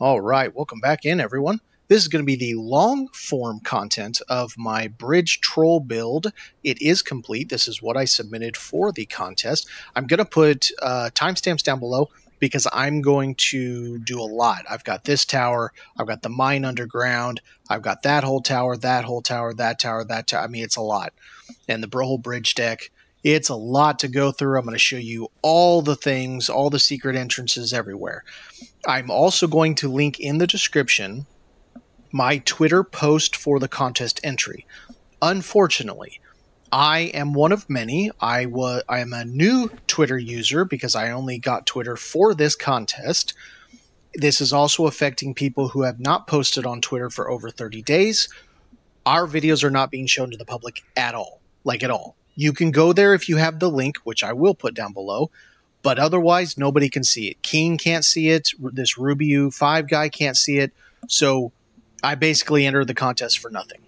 All right, welcome back in, everyone. This is going to be the long form content of my bridge troll build. It is complete. This is what I submitted for the contest. I'm going to put uh, timestamps down below because I'm going to do a lot. I've got this tower, I've got the mine underground, I've got that whole tower, that whole tower, that tower, that tower. I mean, it's a lot. And the whole bridge deck. It's a lot to go through. I'm going to show you all the things, all the secret entrances everywhere. I'm also going to link in the description my Twitter post for the contest entry. Unfortunately, I am one of many. I was I am a new Twitter user because I only got Twitter for this contest. This is also affecting people who have not posted on Twitter for over 30 days. Our videos are not being shown to the public at all, like at all. You can go there if you have the link, which I will put down below, but otherwise nobody can see it. Keen can't see it. This Ruby 5 guy can't see it. So I basically entered the contest for nothing.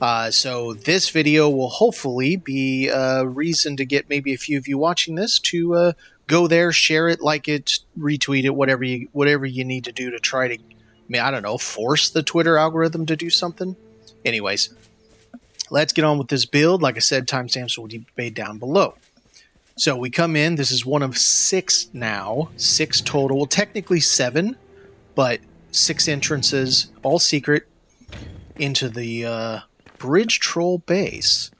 Uh, so this video will hopefully be a reason to get maybe a few of you watching this to uh, go there, share it, like it, retweet it, whatever you whatever you need to do to try to, I, mean, I don't know, force the Twitter algorithm to do something. Anyways, let's get on with this build. Like I said, timestamps will be made down below. So we come in. This is one of six now, six total. Well, technically seven, but six entrances, all secret, into the uh, Bridge Troll base.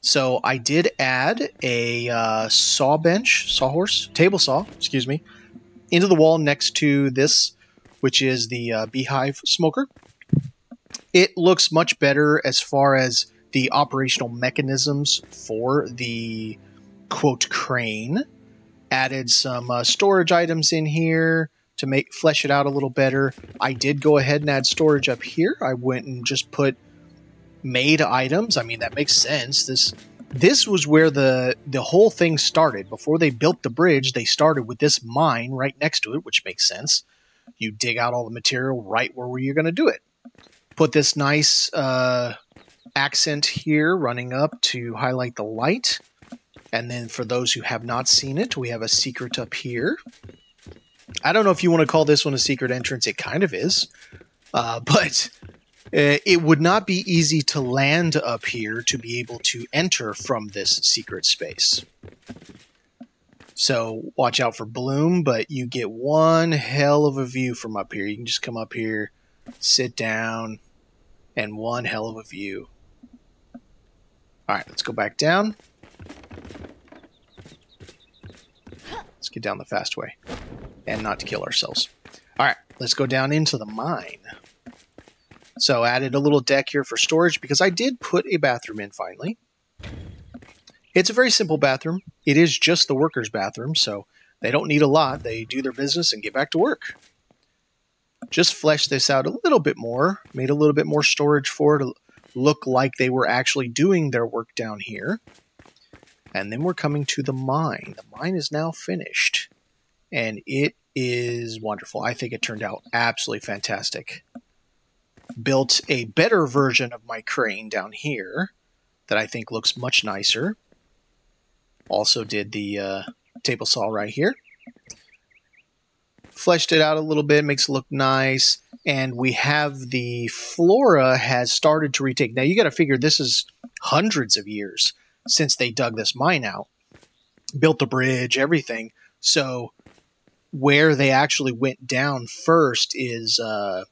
So I did add a uh, saw bench, sawhorse, table saw, excuse me, into the wall next to this, which is the uh, beehive smoker. It looks much better as far as the operational mechanisms for the quote crane. Added some uh, storage items in here to make flesh it out a little better. I did go ahead and add storage up here. I went and just put made items. I mean that makes sense. This this was where the the whole thing started. Before they built the bridge, they started with this mine right next to it, which makes sense. You dig out all the material right where you're going to do it. Put this nice uh, accent here running up to highlight the light. And then for those who have not seen it, we have a secret up here. I don't know if you want to call this one a secret entrance. It kind of is. Uh, but uh, it would not be easy to land up here to be able to enter from this secret space. So watch out for Bloom, but you get one hell of a view from up here. You can just come up here, sit down, and one hell of a view. All right, let's go back down. Let's get down the fast way and not to kill ourselves. All right, let's go down into the mine. So added a little deck here for storage because I did put a bathroom in finally. It's a very simple bathroom. It is just the workers' bathroom, so they don't need a lot. They do their business and get back to work. Just fleshed this out a little bit more, made a little bit more storage for it look like they were actually doing their work down here. And then we're coming to the mine. The mine is now finished and it is wonderful. I think it turned out absolutely fantastic. Built a better version of my crane down here that I think looks much nicer. Also did the uh, table saw right here. Fleshed it out a little bit, makes it look nice. And we have the flora has started to retake. Now you got to figure this is hundreds of years since they dug this mine out, built the bridge, everything. So where they actually went down first is uh,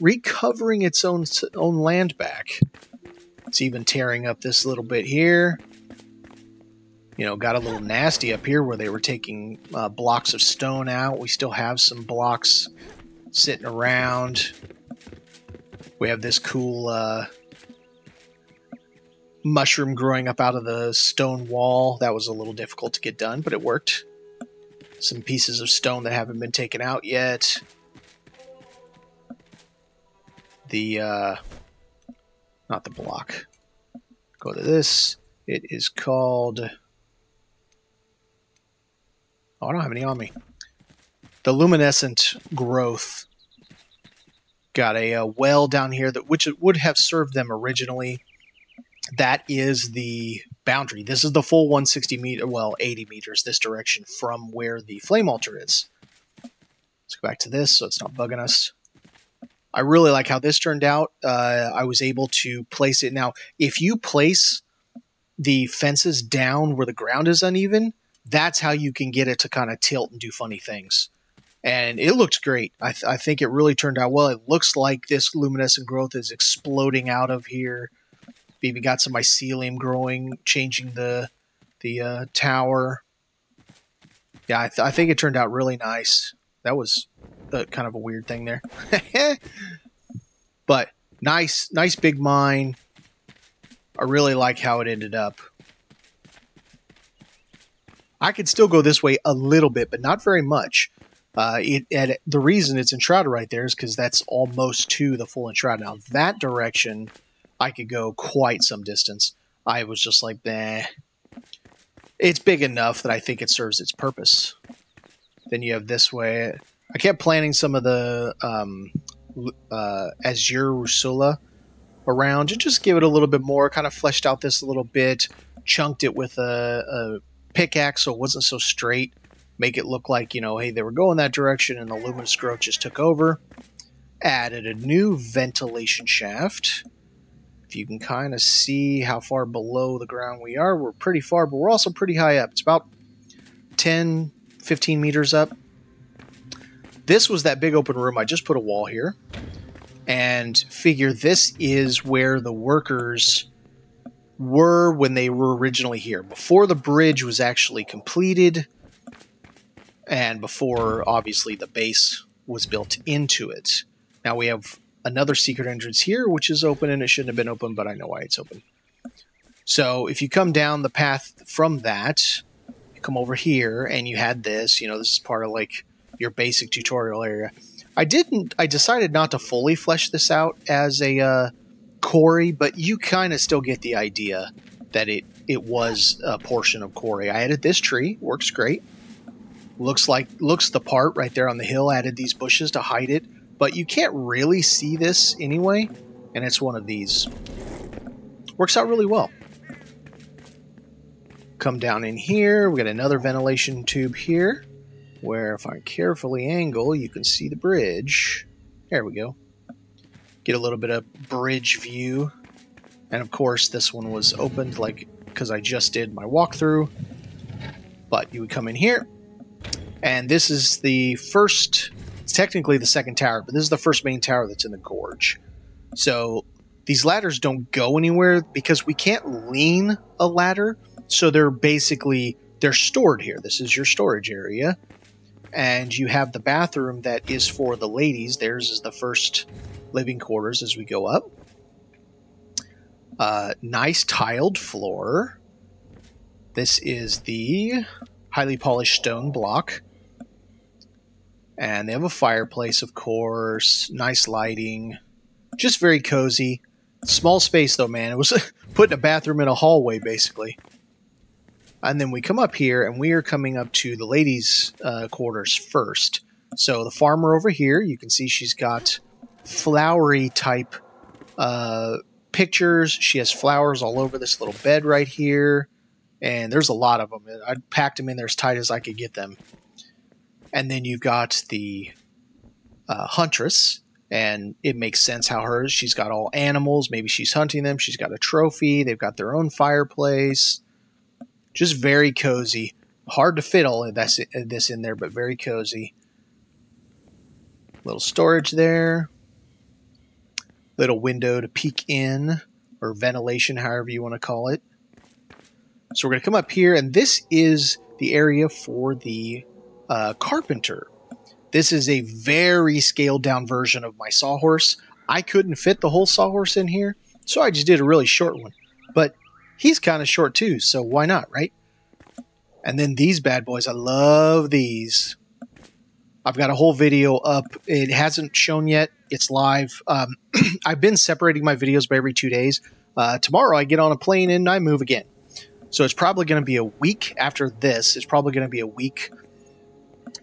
recovering its own own land back. It's even tearing up this little bit here. You know, got a little nasty up here where they were taking uh, blocks of stone out. We still have some blocks sitting around. We have this cool uh, mushroom growing up out of the stone wall. That was a little difficult to get done, but it worked some pieces of stone that haven't been taken out yet. The, uh, not the block. Go to this. It is called. Oh, I don't have any on me. The luminescent growth got a, a, well down here that which would have served them originally. That is the boundary. This is the full 160 meter, well, 80 meters this direction from where the flame altar is. Let's go back to this so it's not bugging us. I really like how this turned out. Uh, I was able to place it. Now, if you place the fences down where the ground is uneven, that's how you can get it to kind of tilt and do funny things. And it looks great. I, th- I think it really turned out well. It looks like this luminescent growth is exploding out of here. Maybe got some mycelium growing, changing the the uh, tower. Yeah, I, th- I think it turned out really nice. That was kind of a weird thing there. but nice, nice big mine. I really like how it ended up. I could still go this way a little bit, but not very much. Uh, it, and the reason it's enshrouded right there is because that's almost to the full enshroud. Now that direction, I could go quite some distance. I was just like, nah. It's big enough that I think it serves its purpose. Then you have this way. I kept planting some of the um, uh, Azure Russula around to just give it a little bit more. Kind of fleshed out this a little bit, chunked it with a, a pickaxe so it wasn't so straight. Make it look like, you know, hey, they were going that direction and the luminous growth just took over. Added a new ventilation shaft. If you can kind of see how far below the ground we are, we're pretty far, but we're also pretty high up. It's about 10, 15 meters up. This was that big open room. I just put a wall here and figure this is where the workers were when they were originally here, before the bridge was actually completed and before obviously the base was built into it. Now we have another secret entrance here, which is open and it shouldn't have been open, but I know why it's open. So if you come down the path from that, you come over here and you had this, you know, this is part of like your basic tutorial area. I didn't. I decided not to fully flesh this out as a uh, quarry, but you kind of still get the idea that it it was a portion of quarry. I added this tree, works great. Looks like looks the part right there on the hill. Added these bushes to hide it, but you can't really see this anyway, and it's one of these. Works out really well. Come down in here. We got another ventilation tube here where if I carefully angle, you can see the bridge. There we go. Get a little bit of bridge view. And of course, this one was opened like because I just did my walkthrough. But you would come in here, and this is the first, it's technically the second tower, but this is the first main tower that's in the gorge. So these ladders don't go anywhere because we can't lean a ladder. So they're basically, they're stored here. This is your storage area and you have the bathroom that is for the ladies. Theirs is the first living quarters as we go up. Uh, nice tiled floor. This is the highly polished stone block. And they have a fireplace, of course. Nice lighting. Just very cozy. Small space, though, man. It was putting a bathroom in a hallway, basically. And then we come up here, and we are coming up to the ladies' uh, quarters first. So the farmer over here, you can see she's got flowery type uh, pictures. She has flowers all over this little bed right here, and there's a lot of them. I packed them in there as tight as I could get them. And then you've got the uh, huntress, and it makes sense how hers. She's got all animals. Maybe she's hunting them. She's got a trophy. They've got their own fireplace just very cozy. Hard to fit all of this, this in there, but very cozy. Little storage there. Little window to peek in, or ventilation, however you want to call it. So we're going to come up here, and this is the area for the uh, carpenter. This is a very scaled down version of my sawhorse. I couldn't fit the whole sawhorse in here, so I just did a really short one. But he's kind of short too, so why not, right? And then these bad boys, I love these. I've got a whole video up. It hasn't shown yet. It's live. Um, I've been separating my videos by every two days. Uh, tomorrow I get on a plane and I move again. So it's probably going to be a week after this. It's probably going to be a week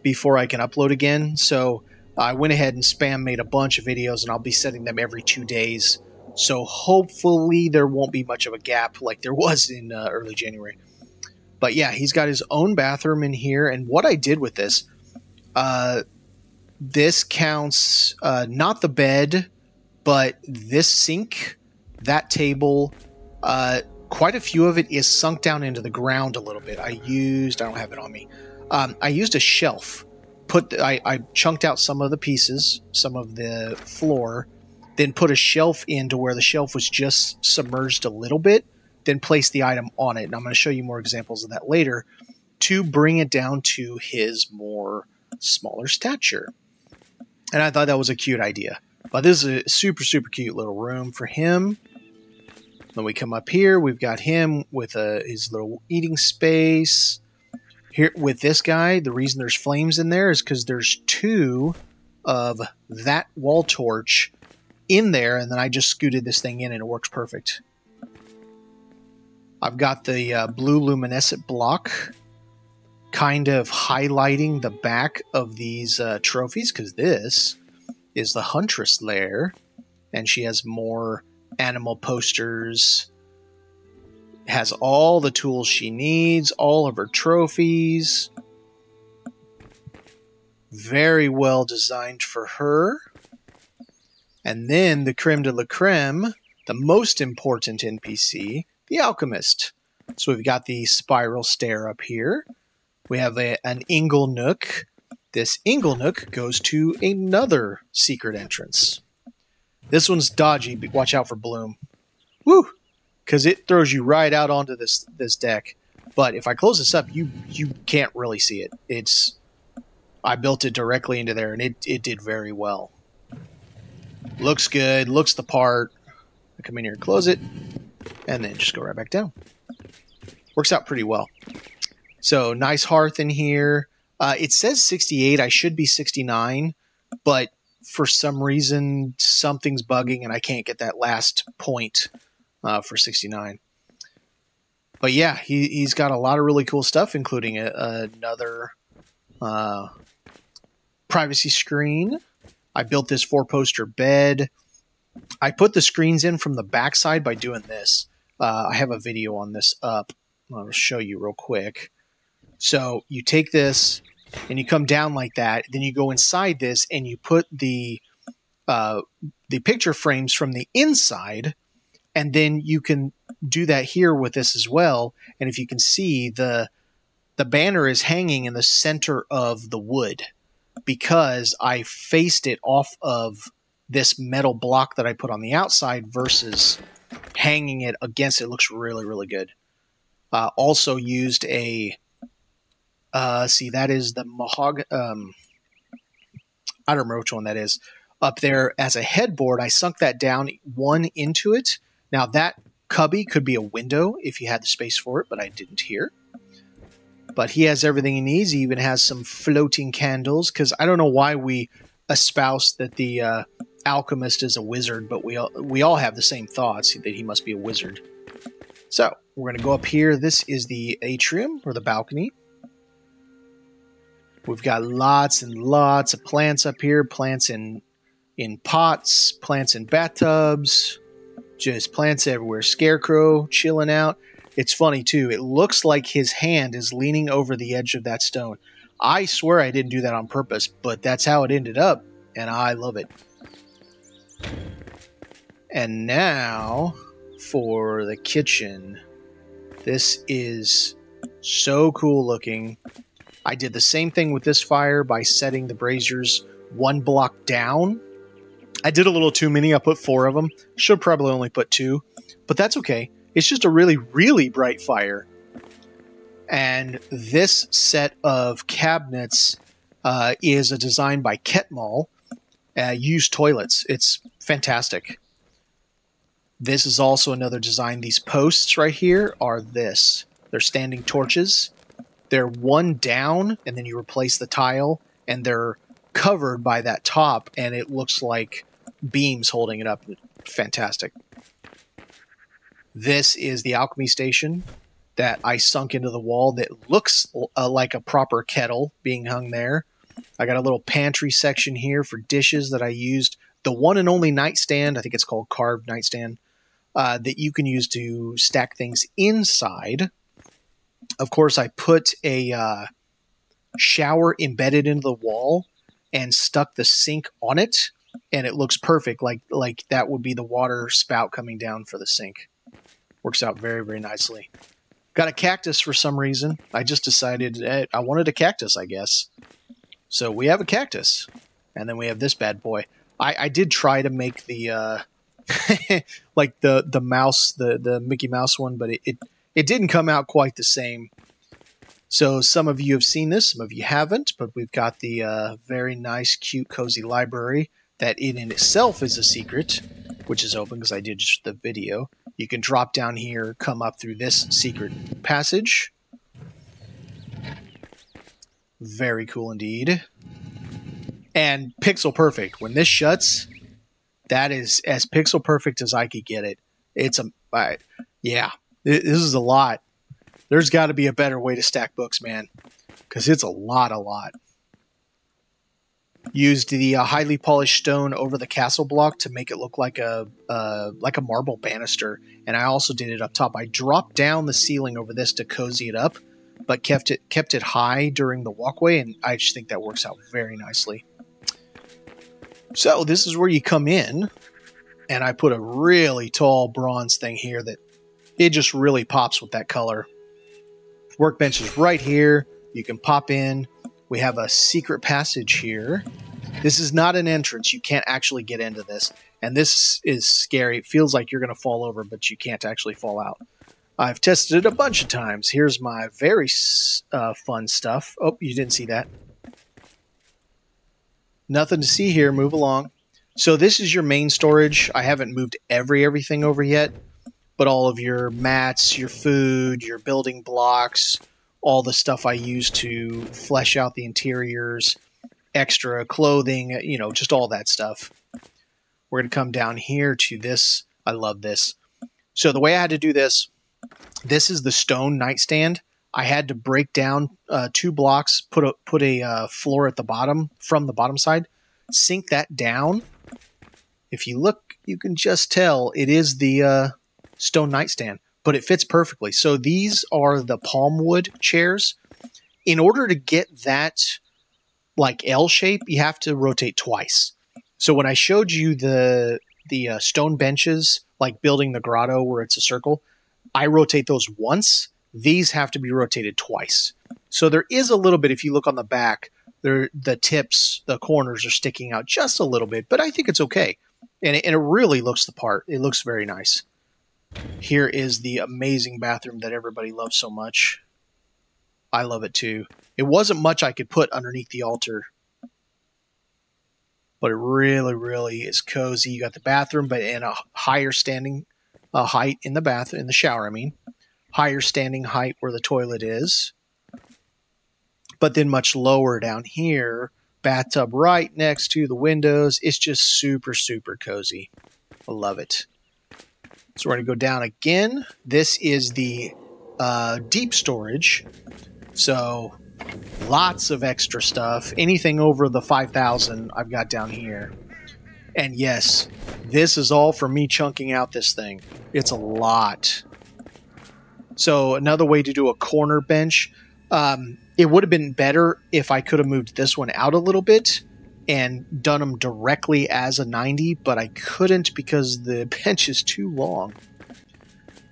before I can upload again. So I went ahead and spam made a bunch of videos and I'll be setting them every two days so hopefully there won't be much of a gap like there was in uh, early January. But yeah, he's got his own bathroom in here. And what I did with this, uh, this counts uh, not the bed, but this sink, that table. Uh, quite a few of it is sunk down into the ground a little bit. I used, I don't have it on me. Um, I used a shelf. Put, the, I, I chunked out some of the pieces, some of the floor, then put a shelf into where the shelf was just submerged a little bit, then place the item on it. And I'm going to show you more examples of that later to bring it down to his more smaller stature. And I thought that was a cute idea. But this is a super, super cute little room for him. Then we come up here, we've got him with a, his little eating space. Here with this guy, the reason there's flames in there is because there's two of that wall torch in there, and then I just scooted this thing in and it works perfect. I've got the uh, blue luminescent block kind of highlighting the back of these uh, trophies because this is the Huntress lair, and she has more animal posters. Has all the tools she needs, all of her trophies. Very well designed for her. And then the creme de la creme, the most important NPC, the alchemist. So we've got the spiral stair up here. We have a, an ingle nook. This ingle nook goes to another secret entrance. This one's dodgy, but watch out for Bloom. Woo! Because it throws you right out onto this this deck. But if I close this up, you you can't really see it. It's I built it directly into there, and it it did very well. Looks good. Looks the part. I come in here close it, and then just go right back down. Works out pretty well. So nice hearth in here. Uh, it says 68. I should be 69, but for some reason something's bugging and I can't get that last point uh, for 69. But yeah, he, he's got a lot of really cool stuff, including a, another uh, privacy screen. I built this four poster bed. I put the screens in from the backside by doing this. Uh, I have a video on this up. I'll show you real quick. So you take this and you come down like that. Then you go inside this and you put the uh, the picture frames from the inside, and then you can do that here with this as well. And if you can see the the banner is hanging in the center of the wood because I faced it off of this metal block that I put on the outside versus hanging it against it. looks really really good. Uh, also used a uh, see, that is the mahogany. Um, I don't remember which one that is. Up there as a headboard, I sunk that down one into it. Now that cubby could be a window if you had the space for it, but I didn't here. But he has everything he needs. He even has some floating candles because I don't know why we espouse that the uh, alchemist is a wizard, but we all, we all have the same thoughts that he must be a wizard. So we're going to go up here. This is the atrium or the balcony. We've got lots and lots of plants up here, plants in in pots, plants in bathtubs, just plants everywhere. Scarecrow chilling out. It's funny too. It looks like his hand is leaning over the edge of that stone. I swear I didn't do that on purpose, but that's how it ended up, and I love it. And now for the kitchen. This is so cool looking. I did the same thing with this fire by setting the braziers one block down. I did a little too many. I put four of them. Should probably only put two, but that's okay. It's just a really, really bright fire. And this set of cabinets uh, is a design by Ketmall. Uh, used toilets. It's fantastic. This is also another design. These posts right here are this. They're standing torches they're one down and then you replace the tile and they're covered by that top and it looks like beams holding it up. Fantastic. This is the alchemy station that I sunk into the wall that looks uh, like a proper kettle being hung there. I got a little pantry section here for dishes that I used. The one and only nightstand, I think it's called carved nightstand, uh, that you can use to stack things inside of course, I put a uh, shower embedded into the wall and stuck the sink on it, and it looks perfect. Like like that would be the water spout coming down for the sink. Works out very very nicely. Got a cactus for some reason. I just decided eh, I wanted a cactus, I guess. So we have a cactus, and then we have this bad boy. I, I did try to make the uh, like the the mouse, the the Mickey Mouse one, but it, it it didn't come out quite the same. So some of you have seen this, some of you haven't, but we've got the uh, very nice, cute, cozy library that in, in itself is a secret, which is open because I did just the video. You can drop down here, come up through this secret passage. Very cool indeed. And pixel perfect. When this shuts, that is as pixel perfect as I could get it. It's a, uh, yeah, this is a lot there's got to be a better way to stack books, man, because it's a lot, a lot. Used the uh, highly polished stone over the castle block to make it look like a uh, like a marble banister, and I also did it up top. I dropped down the ceiling over this to cozy it up, but kept it kept it high during the walkway, and I just think that works out very nicely. So this is where you come in, and I put a really tall bronze thing here that it just really pops with that color. Workbench is right here. You can pop in. We have a secret passage here. This is not an entrance. You can't actually get into this. And this is scary. It feels like you're going to fall over, but you can't actually fall out. I've tested it a bunch of times. Here's my very uh, fun stuff. Oh, you didn't see that. Nothing to see here. Move along. So this is your main storage. I haven't moved every everything over yet but all of your mats, your food, your building blocks, all the stuff I use to flesh out the interiors, extra clothing, you know, just all that stuff. We're going to come down here to this. I love this. So the way I had to do this, this is the stone nightstand. I had to break down uh, two blocks, put a put a uh, floor at the bottom from the bottom side, sink that down. If you look, you can just tell it is the uh, stone nightstand, but it fits perfectly. So these are the palm wood chairs. In order to get that like L shape, you have to rotate twice. So when I showed you the the uh, stone benches, like building the grotto where it's a circle, I rotate those once. These have to be rotated twice. So there is a little bit. If you look on the back, there the tips, the corners are sticking out just a little bit, but I think it's okay, and it, and it really looks the part. It looks very nice. Here is the amazing bathroom that everybody loves so much. I love it too. It wasn't much I could put underneath the altar, but it really, really is cozy. You got the bathroom, but in a higher standing uh, height in the bath, in the shower, I mean, higher standing height where the toilet is, but then much lower down here. Bathtub right next to the windows. It's just super, super cozy. I love it. So we're going to go down again. This is the uh, deep storage. So lots of extra stuff. Anything over the 5,000 I've got down here. And yes, this is all for me chunking out this thing. It's a lot. So another way to do a corner bench, um, it would have been better if I could have moved this one out a little bit and done them directly as a 90, but I couldn't because the bench is too long.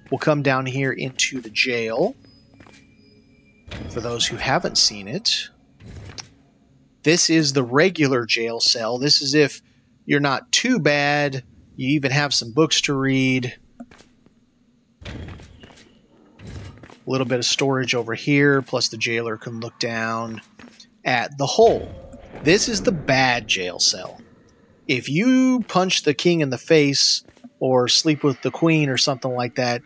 We'll come down here into the jail. For those who haven't seen it, this is the regular jail cell. This is if you're not too bad, you even have some books to read. A little bit of storage over here, plus the jailer can look down at the hole. This is the bad jail cell. If you punch the king in the face or sleep with the queen or something like that,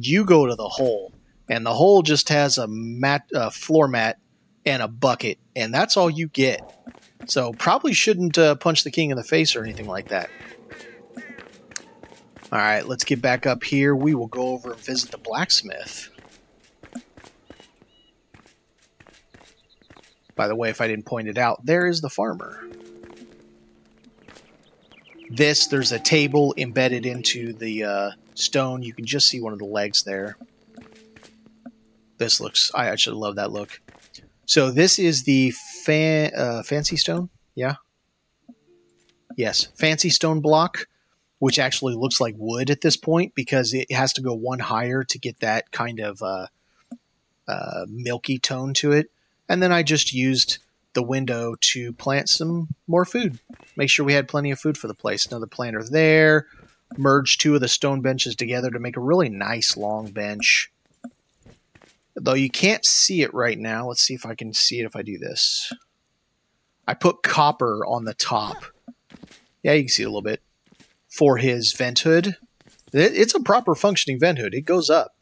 you go to the hole. And the hole just has a mat, a floor mat and a bucket, and that's all you get. So probably shouldn't uh, punch the king in the face or anything like that. All right, let's get back up here. We will go over and visit the blacksmith. By the way, if I didn't point it out, there is the farmer. This, there's a table embedded into the uh, stone. You can just see one of the legs there. This looks, I actually love that look. So this is the uh, fancy stone. Yeah. Yes, fancy stone block, which actually looks like wood at this point because it has to go one higher to get that kind of uh, uh, milky tone to it. And then I just used the window to plant some more food. Make sure we had plenty of food for the place. Another planter there. Merge two of the stone benches together to make a really nice long bench. Though you can't see it right now. Let's see if I can see it if I do this. I put copper on the top. Yeah, you can see a little bit. For his vent hood. It's a proper functioning vent hood. It goes up.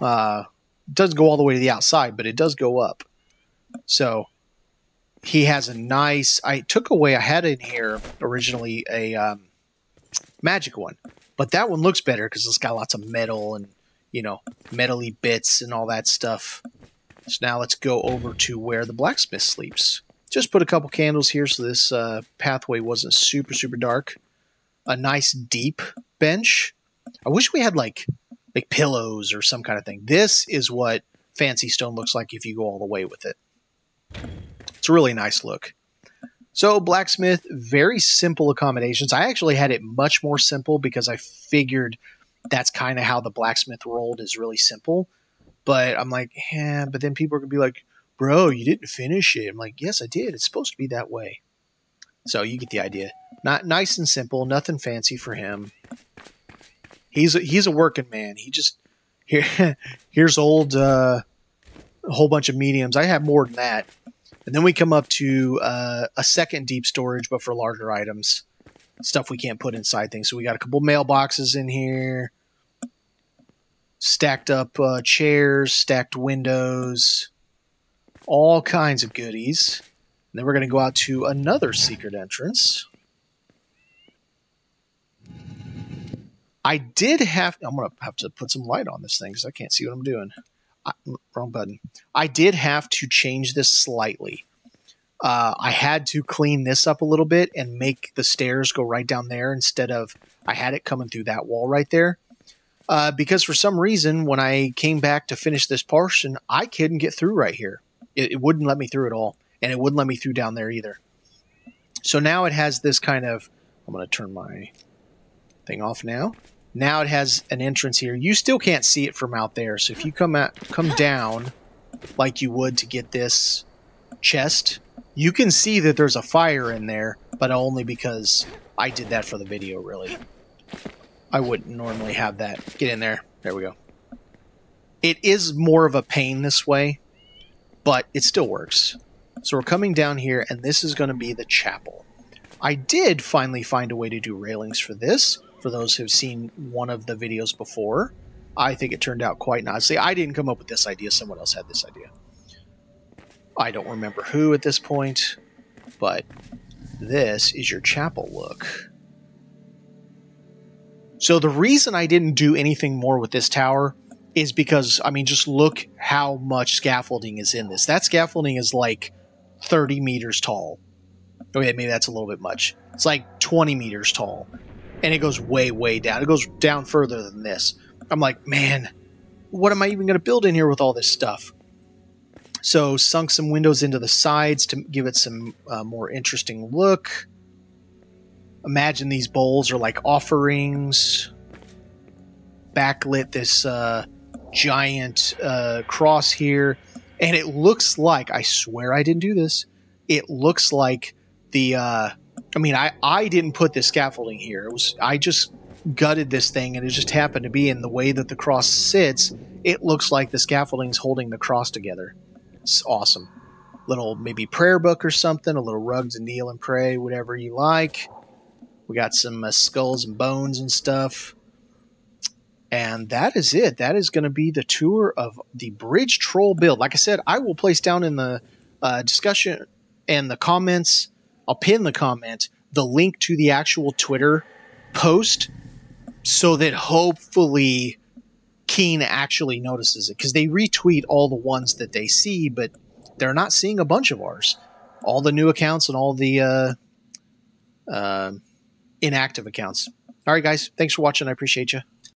Uh, it doesn't go all the way to the outside, but it does go up. So he has a nice. I took away. I had in here originally a um, magic one, but that one looks better because it's got lots of metal and you know metally bits and all that stuff. So now let's go over to where the blacksmith sleeps. Just put a couple candles here so this uh, pathway wasn't super super dark. A nice deep bench. I wish we had like like pillows or some kind of thing. This is what fancy stone looks like if you go all the way with it. It's a really nice look. So blacksmith, very simple accommodations. I actually had it much more simple because I figured that's kind of how the blacksmith rolled is really simple. But I'm like, yeah, but then people are gonna be like, bro, you didn't finish it. I'm like, yes, I did. It's supposed to be that way. So you get the idea. Not nice and simple, nothing fancy for him. He's a, he's a working man. He just here here's old uh, a whole bunch of mediums. I have more than that. And then we come up to uh, a second deep storage, but for larger items, stuff we can't put inside things. So we got a couple mailboxes in here, stacked up uh, chairs, stacked windows, all kinds of goodies. And then we're going to go out to another secret entrance. I did have. I'm going to have to put some light on this thing because I can't see what I'm doing wrong button. I did have to change this slightly. Uh, I had to clean this up a little bit and make the stairs go right down there instead of I had it coming through that wall right there. Uh, because for some reason, when I came back to finish this portion, I couldn't get through right here. It, it wouldn't let me through at all, and it wouldn't let me through down there either. So now it has this kind of. I'm going to turn my thing off now. Now it has an entrance here. You still can't see it from out there. So if you come out, come down like you would to get this chest, you can see that there's a fire in there, but only because I did that for the video, really. I wouldn't normally have that. Get in there. There we go. It is more of a pain this way, but it still works. So we're coming down here, and this is going to be the chapel. I did finally find a way to do railings for this for those who've seen one of the videos before. I think it turned out quite nicely. I didn't come up with this idea, someone else had this idea. I don't remember who at this point, but this is your chapel look. So the reason I didn't do anything more with this tower is because, I mean, just look how much scaffolding is in this. That scaffolding is like 30 meters tall. Okay, maybe that's a little bit much. It's like 20 meters tall and it goes way, way down. It goes down further than this. I'm like, man, what am I even going to build in here with all this stuff? So, sunk some windows into the sides to give it some uh, more interesting look. Imagine these bowls are like offerings. Backlit this uh, giant uh, cross here. And it looks like, I swear I didn't do this, it looks like the uh, I mean, I, I didn't put this scaffolding here. It was I just gutted this thing, and it just happened to be in the way that the cross sits. It looks like the scaffolding's holding the cross together. It's awesome. Little maybe prayer book or something, a little rug to kneel and pray, whatever you like. We got some uh, skulls and bones and stuff. And that is it. That is going to be the tour of the Bridge Troll build. Like I said, I will place down in the uh, discussion and the comments I'll pin the comment the link to the actual Twitter post so that hopefully Keen actually notices it because they retweet all the ones that they see, but they're not seeing a bunch of ours. All the new accounts and all the uh, uh, inactive accounts. All right, guys. Thanks for watching. I appreciate you.